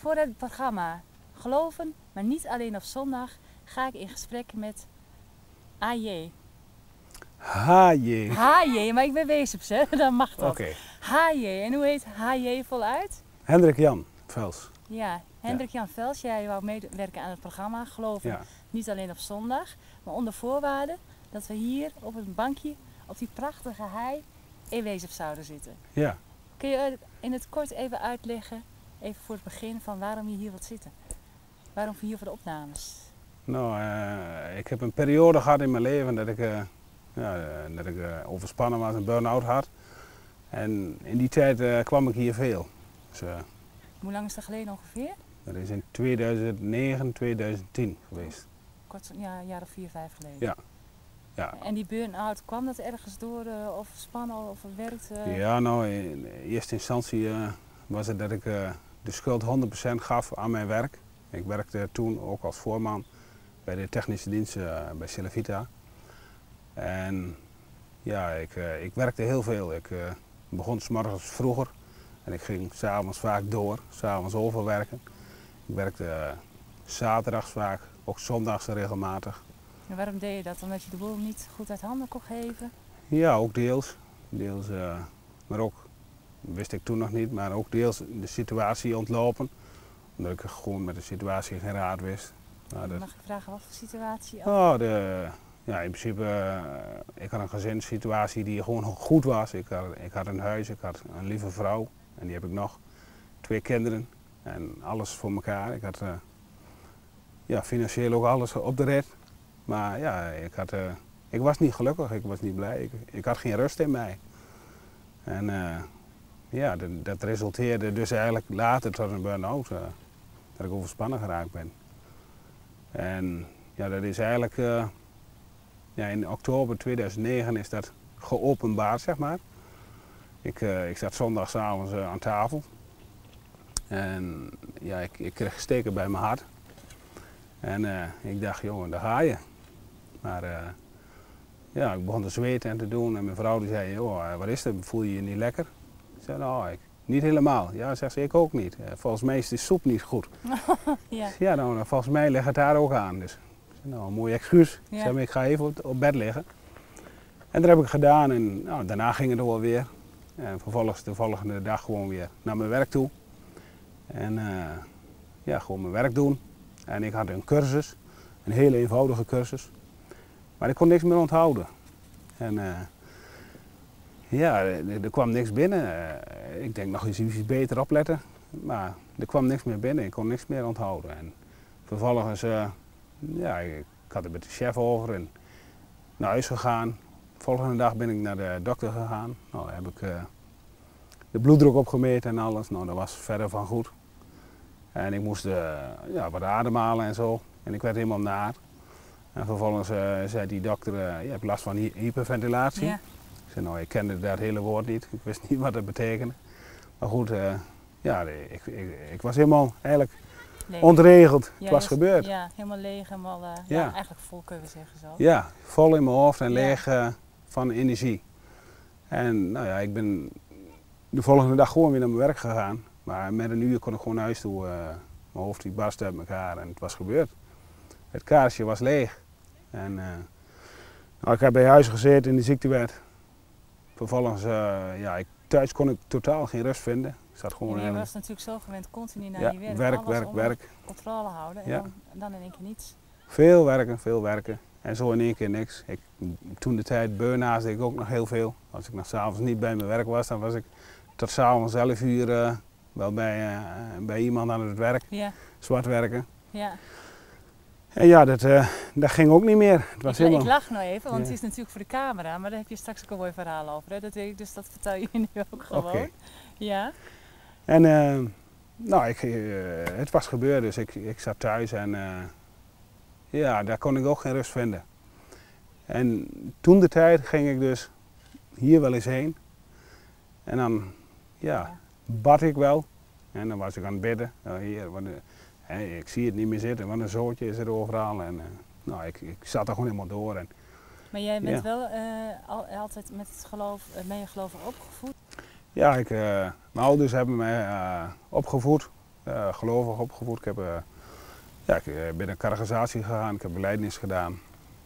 Voor het programma Geloven, maar niet alleen op zondag, ga ik in gesprek met AJ. HJ. HJ, maar ik ben Wezeps, hè? Dan mag dat. Oké. HJ, en hoe heet HJ voluit? Hendrik Jan Vels. Ja, Hendrik Jan Vels, jij wou meewerken aan het programma Geloven, Ja. niet alleen op zondag, maar onder voorwaarde dat we hier op een bankje op die prachtige hei in Wezep zouden zitten. Ja. Kun je in het kort even uitleggen, even voor het begin, van waarom je hier wilt zitten? Waarom hier voor de opnames? Nou, eh, ik heb een periode gehad in mijn leven dat ik, eh, ja, eh, dat ik overspannen was en burn-out had. En in die tijd kwam ik hier veel. Dus, Hoe lang is dat geleden ongeveer? dat is in 2009, 2010 geweest. Kort, ja, een jaar of vier, vijf geleden. Ja. Ja. En die burn-out, kwam dat ergens door of spannen of werkt? eh? Ja, nou, in eerste instantie was het dat ik de schuld 100% gaf aan mijn werk. Ik werkte toen ook als voorman bij de technische diensten eh, bij Celevita. En ja, ik, eh, ik werkte heel veel. Ik eh, begon s morgens vroeger en ik ging s'avonds vaak door, s'avonds overwerken. Ik werkte zaterdags vaak, ook zondags regelmatig. En waarom deed je dat? Omdat je de boel niet goed uit handen kon geven? Ja, ook deels. deels maar ook, wist ik toen nog niet, maar ook deels de situatie ontlopen. Omdat ik gewoon met de situatie geen raad wist. Nou, dat, Mag ik vragen wat voor situatie? oh, de, ja, in principe, eh, ik had een gezinssituatie die gewoon goed was. Ik had, ik had een huis, ik had een lieve vrouw en die heb ik nog. Twee kinderen en alles voor elkaar. Ik had eh, ja, financieel ook alles op de rit. Maar ja, ik, had, eh, ik was niet gelukkig, ik was niet blij. Ik, ik had geen rust in mij. En ja, dat, dat resulteerde dus eigenlijk later tot een burn-out. eh, dat ik overspannen geraakt ben. En ja, dat is eigenlijk eh, ja, in oktober 2009 is dat geopenbaard, zeg maar. Ik, eh, ik zat zondagavond aan tafel. En ja, ik, ik kreeg steken bij mijn hart. En ik dacht, jongen, daar ga je. Maar ja, ik begon te zweten en te doen. En mijn vrouw die zei, joh, wat is er? Voel je je niet lekker? Zei, nou, ik, niet helemaal. Ja, zegt ze, ik ook niet. Eh, volgens mij is de soep niet goed. Ja. Ja, nou, nou, volgens mij ligt het daar ook aan. Dus, nou, een mooi excuus. Ik Ja. zei, maar ik ga even op, op bed liggen. En dat heb ik gedaan en nou, daarna ging het wel weer. En vervolgens de volgende dag gewoon weer naar mijn werk toe. En eh, ja, gewoon mijn werk doen. En ik had een cursus, een hele eenvoudige cursus. Maar ik kon niks meer onthouden. En eh, ja, er, kwam niks binnen. Eh, ik denk nog eens iets beter opletten. Maar er kwam niks meer binnen, ik kon niks meer onthouden. En vervolgens, eh, ja, ik, had het met de chef over en naar huis gegaan. Volgende dag ben ik naar de dokter gegaan. Nou, heb ik eh, de bloeddruk opgemeten en alles. Nou, dat was verder van goed. En ik moest ja, wat ademhalen en zo. En ik werd helemaal naar. En vervolgens zei die dokter, je hebt last van hy- hyperventilatie. Ik zei, nou, ik kende dat hele woord niet. Ik wist niet wat het betekende. Maar goed, eh, ja, ik, ik, ik was helemaal eigenlijk ontregeld. Ja, het was gebeurd. Ja. Ja, helemaal leeg, helemaal, eh, ja. Ja. eigenlijk vol kunnen we zeggen zo. vol in mijn hoofd en Ja. leeg eh, van energie. En nou ja, ik ben de volgende dag gewoon weer naar mijn werk gegaan. Maar met een uur kon ik gewoon naar huis toe. mijn hoofd die barstte uit elkaar en het was gebeurd. Het kaarsje was leeg. En nou, ik heb bij huis gezeten in de ziektewet. Vervolgens, eh, ja, ik, thuis kon ik totaal geen rust vinden. Ik zat gewoon En je was natuurlijk zo gewend continu naar ja, je werk. werk, alles werk, werk. controle houden. En Ja. dan, dan in één keer niets. Veel werken, veel werken. En zo in één keer niks. Ik, toen de tijd burn-out deed ik ook nog heel veel. Als ik nog s'avonds niet bij mijn werk was, dan was ik tot s'avonds 11 uur eh, wel bij, eh, bij iemand aan het werk, Ja, zwart werken. ja. En ja, dat, eh, dat ging ook niet meer. Het was Ik, ik helemaal... lach nou even, want Ja. het is natuurlijk voor de camera. Maar daar heb je straks ook een mooi verhaal over. Hè? Dat weet ik, dus dat vertel je nu ook gewoon. Ja, En eh, nou, ik, eh, het was gebeurd, dus ik, ik zat thuis en ja, daar kon ik ook geen rust vinden. En toen de tijd ging ik dus hier wel eens heen. En dan, ja, bad ik wel. En dan was ik aan het bidden. Nou, hier, wat ik zie het niet meer zitten, wat een zootje is er overal. En, eh, nou, ik, ik zat er gewoon helemaal door. En, maar jij bent Ja. wel eh, al, altijd met het geloof, geloof opgevoed. ja, ik, eh, mijn ouders hebben mij eh, opgevoed. gelovig opgevoed. Ik, heb, ja, ik ben naar catechisatie gegaan, ik heb beleidnis gedaan.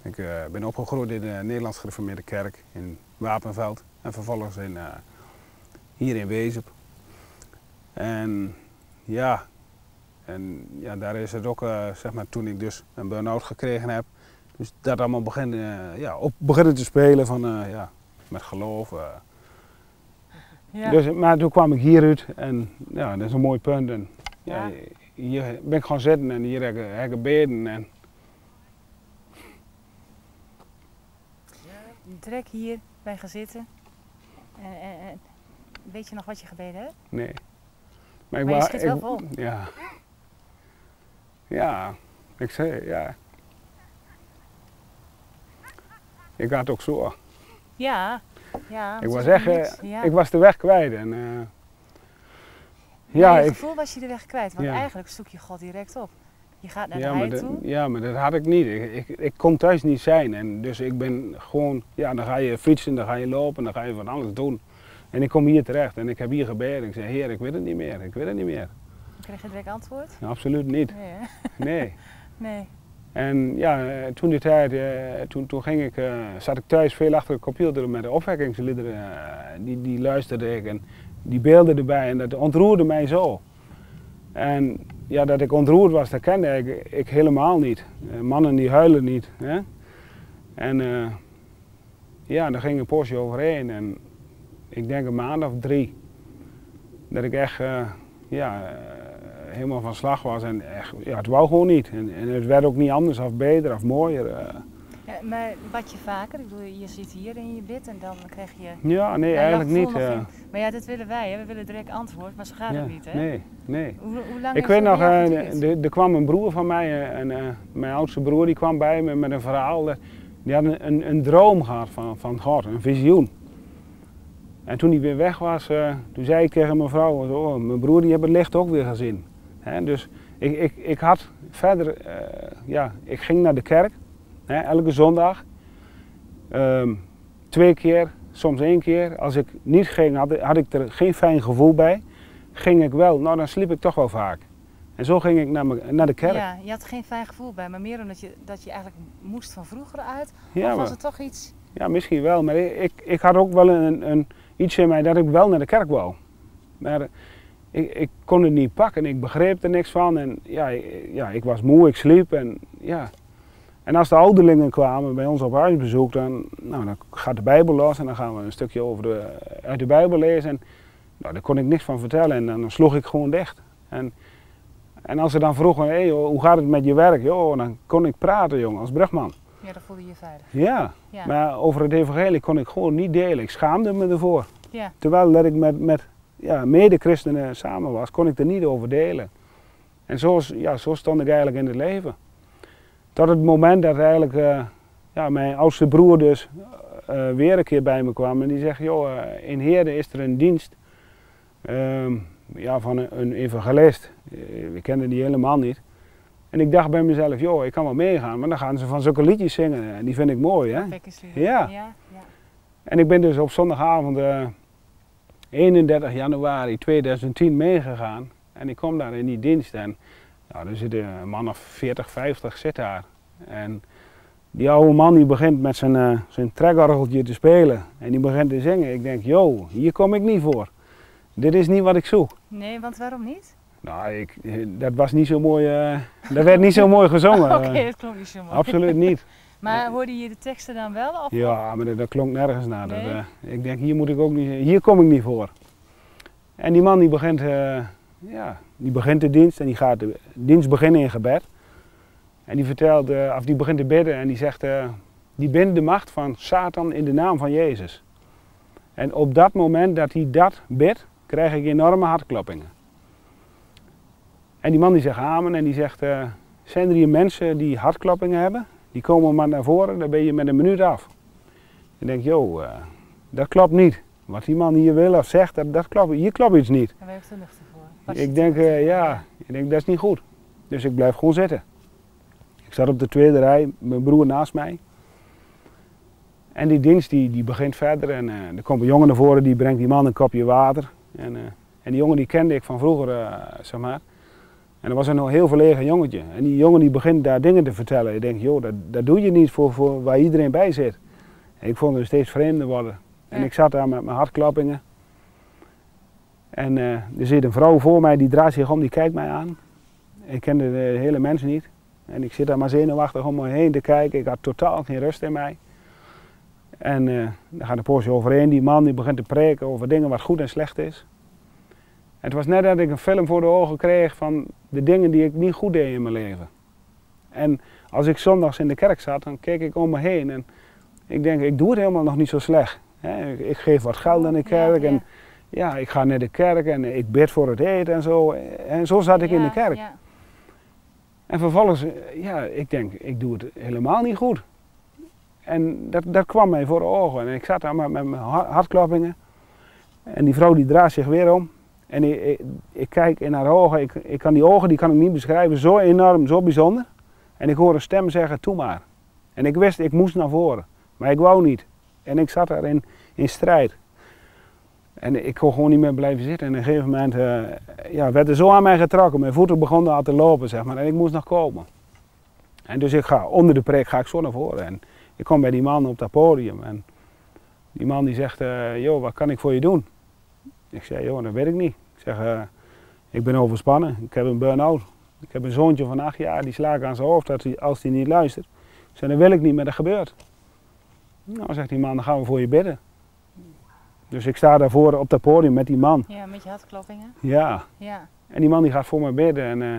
Ik ben opgegroeid in de Nederlands gereformeerde kerk in Wapenveld en vervolgens in, hier in Wezep. En ja, en ja, daar is het ook, zeg maar, toen ik dus een burn-out gekregen heb, dus dat allemaal beginnen, ja, op beginnen te spelen van, ja, met geloof. Ja. Dus, maar toen kwam ik hieruit en ja, dat is een mooi punt. En, ja. hier ben ik gaan zitten en hier heb ik, heb ik beden. En... Direct hier bij gaan zitten. En, en, en, weet je nog wat je gebeden hebt? Nee. Maar, ik maar je schiet wel vol. Ja. Ja, ik zei ja. Ik had ook zo. Ja, ja, ik was echt, ik was de weg kwijt. En, uh, ja, je gevoel was je de weg kwijt, want eigenlijk zoek je God direct op. Je gaat naar ja, de toe. Ja, maar dat had ik niet. Ik, ik, ik, kon thuis niet zijn. En dus ik ben gewoon, ja, dan ga je fietsen, dan ga je lopen, dan ga je van alles doen. En ik kom hier terecht en ik heb hier gebeden. Ik zei, heer, ik weet het niet meer, ik weet het niet meer. Kreeg je direct antwoord? absoluut niet. Nee. nee. nee. En ja, eh, toen die tijd, eh, toen, toen ging ik, uh, zat ik thuis veel achter de computer met de opwekkingsliederen. die, die luisterde ik en die beelden erbij en dat ontroerde mij zo. En ja, dat ik ontroerd was, dat kende ik, ik helemaal niet. mannen die huilen niet. Hè? En ja, daar ging een poosje overheen en ik denk een maand of drie. Dat ik echt, ja helemaal van slag was. En echt, ja, het wou gewoon niet. En, en het werd ook niet anders of beter of mooier. Uh. Ja, maar bad je vaker? Ik bedoel, je zit hier in je bid en dan krijg je... Ja, nee, eigenlijk niet. Ja. Maar ja, dat willen wij. Hè? We willen direct antwoord, maar zo gaat het niet. Hè? Nee, nee. Hoe, hoe lang ik weet nog, uh, er kwam een broer van mij, uh, en, mijn oudste broer, die kwam bij me met een verhaal. die had een, een, een droom gehad van, van God, een visioen. En toen hij weer weg was, toen zei ik tegen mijn vrouw, oh, mijn broer die heeft het licht ook weer gezien dus ik, ik, ik had verder, uh, ja, ik ging naar de kerk, elke zondag. Um, twee keer, soms één keer. Als ik niet ging, had, had, ik er geen fijn gevoel bij. Ging ik wel, nou dan sliep ik toch wel vaak. En zo ging ik naar, me, naar de kerk. Ja, je had geen fijn gevoel bij, maar meer omdat je, dat je eigenlijk moest van vroeger uit. Ja, of was het toch iets? Ja, misschien wel. Maar ik, ik, ik had ook wel een, een, iets in mij dat ik wel naar de kerk wou. Maar ik, ik, kon het niet pakken, ik begreep er niks van. En ja, ja, ik was moe, ik sliep. En, ja. en als de ouderlingen kwamen bij ons op huisbezoek, dan, nou, dan gaat de Bijbel los en dan gaan we een stukje over de, uit de Bijbel lezen. En nou, daar kon ik niks van vertellen en dan sloeg ik gewoon dicht. En, en als ze dan vroegen, hey, hoe gaat het met je werk? Jo, dan kon ik praten, jongen, als brugman. Ja, dan voelde je je veilig. Ja, ja, maar over het evangelie kon ik gewoon niet delen. Ik schaamde me ervoor. Ja. Terwijl dat ik met, met ja, mede-christenen samen was, kon ik er niet over delen. En zo, ja, zo stond ik eigenlijk in het leven. Tot het moment dat eigenlijk uh, ja, mijn oudste broer dus uh, weer een keer bij me kwam en die zegt, joh, in Heerde is er een dienst ehm, ja, van een, een evangelist. We kenden die helemaal niet. En ik dacht bij mezelf, joh, ik kan wel meegaan, maar dan gaan ze van zulke liedjes zingen en die vind ik mooi, hè? Ja. ja. En ik ben dus op zondagavond 31 januari 2010 meegegaan. En ik kom daar in die dienst en nou, er zit een man of 40, 50 zit daar. En die oude man die begint met zijn, uh, zijn trekorgeltje te spelen. En die begint te zingen. Ik denk, yo, hier kom ik niet voor. Dit is niet wat ik zoek. Nee, want waarom niet? Nou, ik, dat was niet zo mooi, uh, dat werd niet zo mooi gezongen. Oké, dat klonk niet zo mooi. Absoluut niet. Maar hoorde je de teksten dan wel? Of ja, maar dat, klonk nergens naar. Dat, uh, ik denk, hier, moet ik ook niet, hier kom ik niet voor. En die man die begint, uh, ja, die begint de dienst en die gaat de dienst beginnen in gebed. En die vertelt, uh, of die begint te bidden en die zegt, die bindt de macht van Satan in de naam van Jezus. En op dat moment dat hij dat bidt, krijg ik enorme hartkloppingen. En die man die zegt amen en die zegt, zijn er hier mensen die hartkloppingen hebben? Die komen maar naar voren, dan ben je met een minuut af. Ik denk, joh, uh, dat klopt niet. Wat die man hier wil of zegt, dat, dat klopt, hier klopt iets niet. En waar heeft de lucht ervoor? Ik denk, uh, ja, ik denk, dat is niet goed. Dus ik blijf gewoon zitten. Ik zat op de tweede rij, mijn broer naast mij. En die dienst die, die begint verder en uh, er komt een jongen naar voren die brengt die man een kopje water. En, en die jongen die kende ik van vroeger, zeg maar. En er was een heel verlegen jongetje. En die jongen die begint daar dingen te vertellen. Ik denk, joh, dat, dat doe je niet voor, voor waar iedereen bij zit. En ik vond het steeds vreemder worden. En Ja. ik zat daar met mijn hartkloppingen. En eh, er zit een vrouw voor mij, die draait zich om, die kijkt mij aan. Ik kende de hele mens niet. En ik zit daar maar zenuwachtig om me heen te kijken. Ik had totaal geen rust in mij. En dan gaat de poosje overheen. Die man die begint te preken over dingen wat goed en slecht is. Het was net dat ik een film voor de ogen kreeg van de dingen die ik niet goed deed in mijn leven. En als ik zondags in de kerk zat, dan keek ik om me heen. En ik denk, ik doe het helemaal nog niet zo slecht. Ik, geef wat geld aan de kerk. En ja. ik ga naar de kerk en ik bid voor het eten en zo. En zo zat ik in de kerk. ja. En vervolgens, ja, ik denk, ik doe het helemaal niet goed. En dat, dat kwam mij voor de ogen. En ik zat daar met, met mijn har- hartkloppingen. En die vrouw die draait zich weer om. En ik, ik, kijk in haar ogen. Ik, ik kan die ogen die kan ik niet beschrijven. Zo enorm, zo bijzonder. En ik hoor een stem zeggen, toe maar. En ik wist, ik moest naar voren. Maar ik wou niet. En ik zat daar in, in strijd. En ik kon gewoon niet meer blijven zitten. En op een gegeven moment eh, ja, werd er zo aan mij getrokken. Mijn voeten begonnen al te lopen, zeg maar. En ik moest nog komen. En dus ik ga onder de preek ga ik zo naar voren. En ik kom bij die man op dat podium. En die man die zegt, eh joh, wat kan ik voor je doen? Ik zeg, joh, dat weet ik niet. Ik zeg, eh, ik ben overspannen. Ik heb een burn-out. Ik heb een zoontje van acht jaar, die slaat aan zijn hoofd als hij, als hij niet luistert. Ik zeg, dat wil ik niet, maar dat gebeurt. Nou, zegt die man, dan gaan we voor je bidden. Dus ik sta daarvoor op dat podium met die man. Ja, met je hartkloppingen. Ja, Ja. en die man die gaat voor me bidden. En, eh,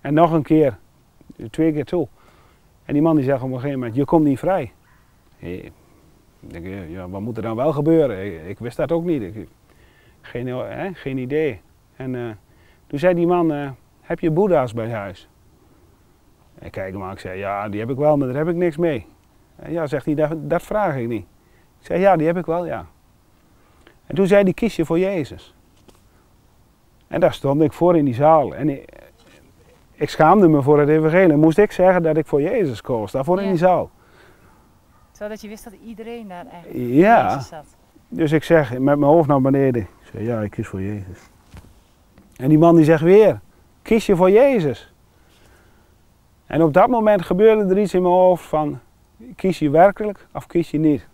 en nog een keer, twee keer toe. En die man die zegt op een gegeven moment, je komt niet vrij. Ik denk, ja, wat moet er dan wel gebeuren? Ik, ik wist dat ook niet. Ik, geen, hè, geen idee. En eh, toen zei die man, eh, heb je boeddha's bij huis? Ik kijk hem aan, ik zei, ja, die heb ik wel, maar daar heb ik niks mee. En ja, zegt hij, dat, dat vraag ik niet. Ik zei, ja, die heb ik wel, ja. En toen zei hij, kies je voor Jezus. En daar stond ik voor in die zaal. En ik, ik schaamde me voor het evangelie. Moest ik zeggen dat ik voor Jezus koos, daarvoor in Ja. die zaal. Terwijl dat je wist dat iedereen daar eigenlijk voor Ja, Jezus zat. dus ik zeg met mijn hoofd naar beneden. Ik zeg, ja, ik kies voor Jezus. En die man die zegt weer, kies je voor Jezus. En op dat moment gebeurde er iets in mijn hoofd van, kies je werkelijk of kies je niet?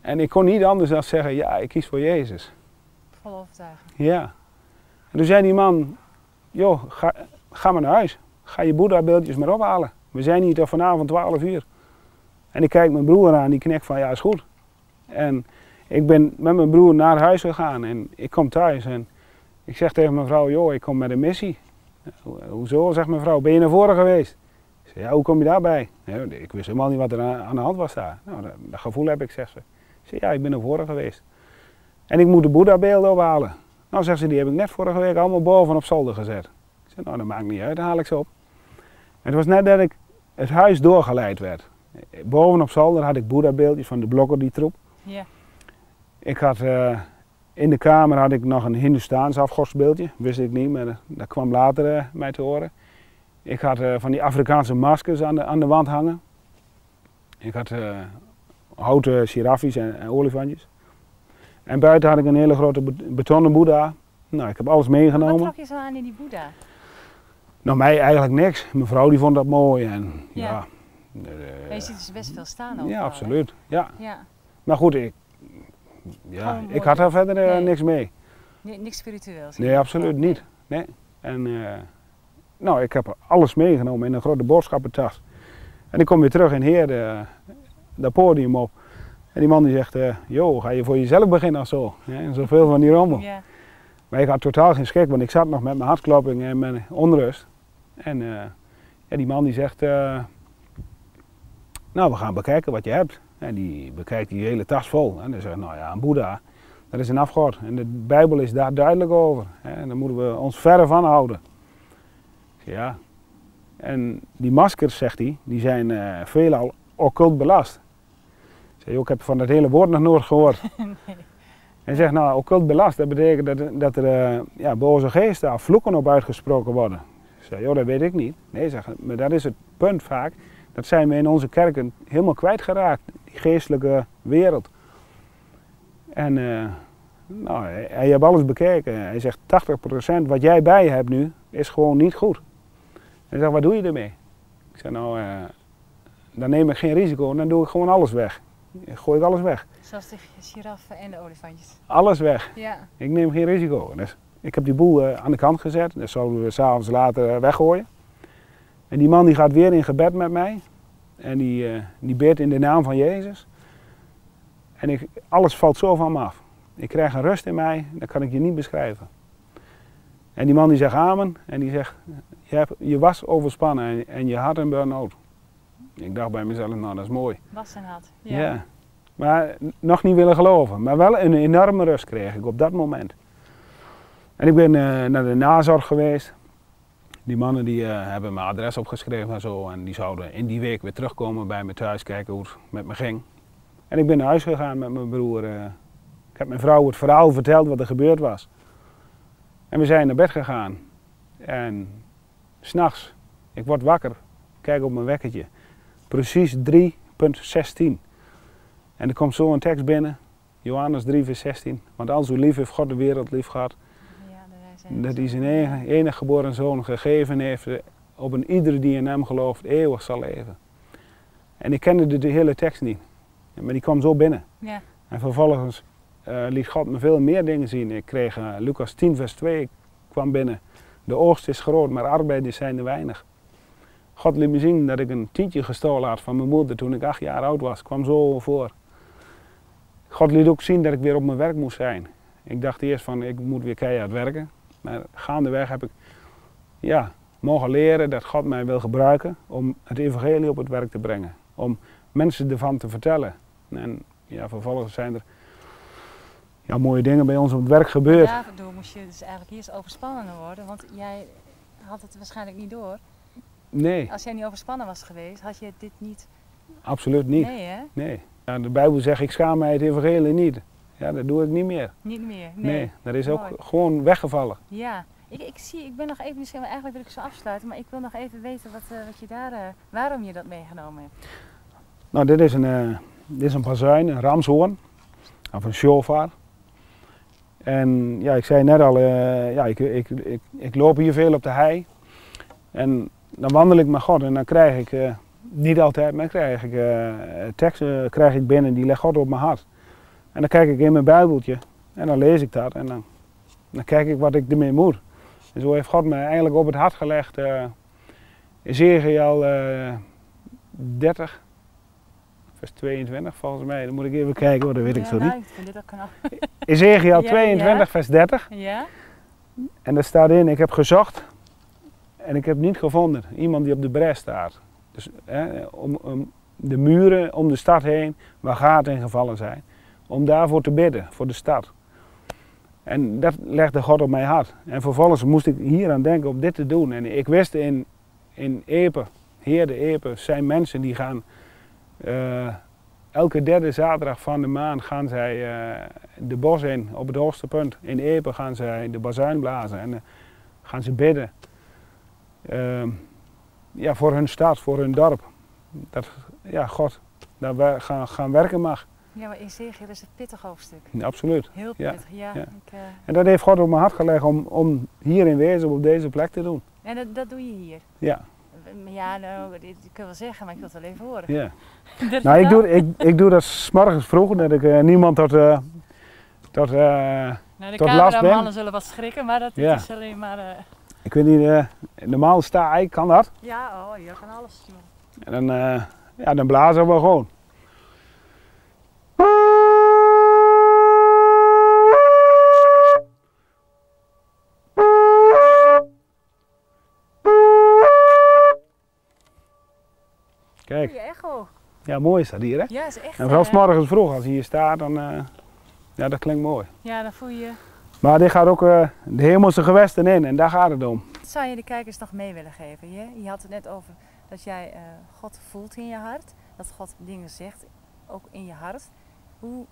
En ik kon niet anders dan zeggen, ja, ik kies voor Jezus. Vol overtuiging. Ja. En toen zei die man, joh, ga, ga maar naar huis. Ga je boeddha-beeldjes maar ophalen. We zijn hier tot vanavond 12 uur. En ik kijk mijn broer aan, die knikt van, ja, is goed. En ik ben met mijn broer naar huis gegaan en ik kom thuis en ik zeg tegen mijn vrouw, joh, ik kom met een missie. "Ho- Hoezo, zegt mijn vrouw, ben je naar voren geweest? Ik zeg, ja, hoe kom je daarbij? Ik wist helemaal niet wat er aan de hand was daar. Nou, dat, gevoel heb ik, zegt ze. Ik zeg, ja, ik ben naar voren geweest. En ik moet de boeddha-beelden ophalen. Nou, zegt ze, die heb ik net vorige week allemaal boven op zolder gezet. Ik zeg, nou, dat maakt niet uit, haal ik ze op. En het was net dat ik het huis doorgeleid werd. Boven op zolder had ik boeddha-beeldjes van de blokken die troep. Ik had eh, in de kamer had ik nog een Hindoestaans afgodsbeeldje. Wist ik niet, maar dat- dat kwam later eh, mij te horen. Ik had eh, van die Afrikaanse maskers aan de, aan de wand hangen. Ik had eh, houten giraffies en, en olifantjes. En buiten had ik een hele grote bet- betonnen boeddha. Nou, ik heb alles Wat meegenomen. trok je zo aan in die Boeddha? Nou, mij eigenlijk niks. Mijn vrouw die vond dat mooi en ja. Ja. eh, je ziet dus best veel staan overal, ja, absoluut. Ja. Ja. Maar goed, ik, ja, ik had daar verder eh, Nee. niks mee. Ni- Niks spiritueels. Nee, absoluut niet. Nee. En eh, nou, ik heb alles meegenomen in een grote boodschappentas. En ik kom weer terug in Heerde, eh, dat podium op. En die man die zegt, joh, ga je voor jezelf beginnen of zo? En zoveel van die rommel. Ja. Maar ik had totaal geen schrik, want ik zat nog met mijn hartklopping en mijn onrust. En ja, die man die zegt, nou we gaan bekijken wat je hebt. En die bekijkt die hele tas vol. En dan zegt, nou ja, een boeddha, dat is een afgod. En de Bijbel is daar duidelijk over. En daar moeten we ons verre van houden. Ja. En die maskers, zegt hij, die zijn eh veelal occult belast. Ik zeg, joh, ik heb van dat hele woord nog nooit gehoord. En zegt, nou, occult belast, dat betekent dat, er- dat er eh, ja, boze geesten of vloeken op uitgesproken worden. Zeg, joh, dat weet ik niet. Nee, zeg, maar dat is het punt vaak. Dat zijn we in onze kerken helemaal kwijtgeraakt, die geestelijke wereld. En eh, Nou, hij, hij heeft alles bekeken. Hij zegt 80% wat jij bij je hebt nu is gewoon niet goed. Hij zegt, wat doe je ermee? Ik zeg, nou, eh, dan neem ik geen risico, dan doe ik gewoon alles weg. Dan gooi ik alles weg. Zoals de giraffen en de olifantjes. Alles weg. Ja. Ik neem geen risico. Dus ik heb die boel eh, aan de kant gezet. Dat zouden we s'avonds later weggooien. En die man die gaat weer in gebed met mij. En die, die bidt in de naam van Jezus. En ik, alles valt zo van me af. Ik krijg een rust in mij, dat kan ik je niet beschrijven. En die man die zegt amen. En die zegt, je, hebt, je was overspannen en, en je had een burn-out. Ik dacht bij mezelf, nou dat is mooi. Was en had. Ja. Maar nog niet willen geloven. Maar wel een enorme rust kreeg ik op dat moment. En ik ben eh, naar de nazorg geweest. Die mannen die, eh, hebben mijn adres opgeschreven en zo. En die zouden in die week weer terugkomen bij me thuis, kijken hoe het met me ging. En ik ben naar huis gegaan met mijn broer. eh. ik heb mijn vrouw het verhaal verteld wat er gebeurd was. En we zijn naar bed gegaan. En s'nachts, ik word wakker, kijk op mijn wekkertje. Precies 3.16. En er komt zo een tekst binnen, Johannes 3, vers 16. Want al zo lief heeft God de wereld lief gehad, zijn dat hij zijn enige, enige geboren zoon gegeven heeft, eh, op een ieder die in hem gelooft, eeuwig zal leven. En ik kende de, de hele tekst niet, maar die kwam zo binnen. Ja. En vervolgens eh, liet God me veel meer dingen zien. Ik kreeg eh, Lucas 10, vers 2 kwam binnen. De oogst is groot, maar arbeiders zijn er weinig. God liet me zien dat ik een tientje gestolen had van mijn moeder toen ik acht jaar oud was. kwam zo voor. God liet ook zien dat ik weer op mijn werk moest zijn. Ik dacht eerst van ik moet weer keihard werken. Maar gaandeweg heb ik ja, mogen leren dat God mij wil gebruiken om het evangelie op het werk te brengen. Om mensen ervan te vertellen. En ja, vervolgens zijn er ja, mooie dingen bij ons op het werk gebeurd. Daardoor moest je dus eigenlijk eerst overspannen worden, want jij had het waarschijnlijk niet door. Nee, Als jij niet overspannen was geweest, had je dit niet. absoluut niet. Nee, hè? Nee. Ja, de Bijbel zegt ik schaam mij het evangelie niet. Ja, dat doe ik niet meer. Niet meer. Nee, Nee. dat is ook Mooi. gewoon weggevallen. Ja, ik, ik zie, ik ben nog even misschien, eigenlijk wil ik zo afsluiten, maar ik wil nog even weten wat, eh, wat je daar, eh, waarom je dat meegenomen hebt. Nou, dit is een, eh dit is een bazuin, een ramshoorn. Of een shofar. En ja, ik zei net al, ja, ik, ik, ik, ik loop hier veel op de hei. En dan wandel ik met God en dan krijg ik, niet altijd, maar krijg ik teksten krijg ik binnen die legt God op mijn hart. En dan kijk ik in mijn Bijbeltje en dan lees ik dat en dan, dan kijk ik wat ik ermee moet. En zo heeft God me eigenlijk op het hart gelegd. eh Ezekiel eh 30, vers 22 volgens mij. Dan moet ik even kijken, want dat weet ik zo nou, niet. Ik vind dit ook knap. Ezekiel Ja, 22, ja. vers 30. Ja? En daar staat in, ik heb gezocht en ik heb niet gevonden. Iemand die op de bres staat. Dus hè, om, om de muren om de stad heen, waar gaten in gevallen zijn. Om daarvoor te bidden, voor de stad. En dat legde God op mijn hart. En vervolgens moest ik hier aan denken om dit te doen. En ik wist in, in Epe, Heerde Epe, zijn mensen die gaan... eh, elke derde zaterdag van de maand gaan zij eh, de bos in, op het hoogste punt. In Epe gaan zij de bazuin blazen en eh, gaan ze bidden. Ehm, ja, voor hun stad, voor hun dorp. Dat ja, God daar gaan, gaan werken mag. Ja, maar Ezekiel is een pittig hoofdstuk. Absoluut. Heel pittig, ja. ja. Ik, eh, En dat heeft God op mijn hart gelegd om, om hier in wezen op deze plek te doen. en dat, dat doe je hier. Ja, Ja, nou, ik kan wel zeggen, maar ik wil het wel even horen. ja. Nou, ik doe, ik, ik doe dat s morgens vroeg, dat ik eh, niemand tot, eh, tot Nou, de tot last ben. zullen wat schrikken, maar dat Ja. is alleen maar... ik weet niet, normaal sta ik, kan dat. ja, oh, je kan alles doen. En dan, ja, dan blazen we gewoon. Ja, mooi is dat hier, hè? Ja, is echt... En vooral eh, 's morgens vroeg, als hij hier staat, dan, eh, ja, dat klinkt mooi. Ja, dan voel je... Maar dit gaat ook eh, de hemelse gewesten in en daar gaat het om. Wat zou je de kijkers nog mee willen geven? Je, je had het net over dat jij God voelt in je hart. Dat God dingen zegt, ook in je hart. Hoe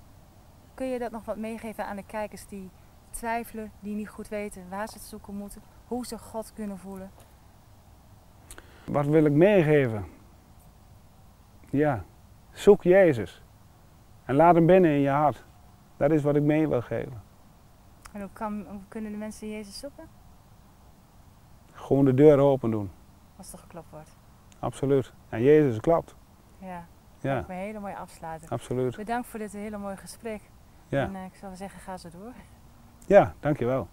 kun je dat nog wat meegeven aan de kijkers die twijfelen, die niet goed weten waar ze het zoeken moeten? Hoe ze God kunnen voelen? Wat wil ik meegeven? Ja, zoek Jezus. En laat hem binnen in je hart. Dat is wat ik mee wil geven. En hoe, kan, hoe kunnen de mensen Jezus zoeken? Gewoon de deur open doen. Als er geklopt wordt. Absoluut. En Jezus klopt. Ja, Ja, lijkt me een hele mooie afsluiter. absoluut. Bedankt voor dit hele mooie gesprek. Ja, En eh, ik zou zeggen, ga zo door. ja dankjewel.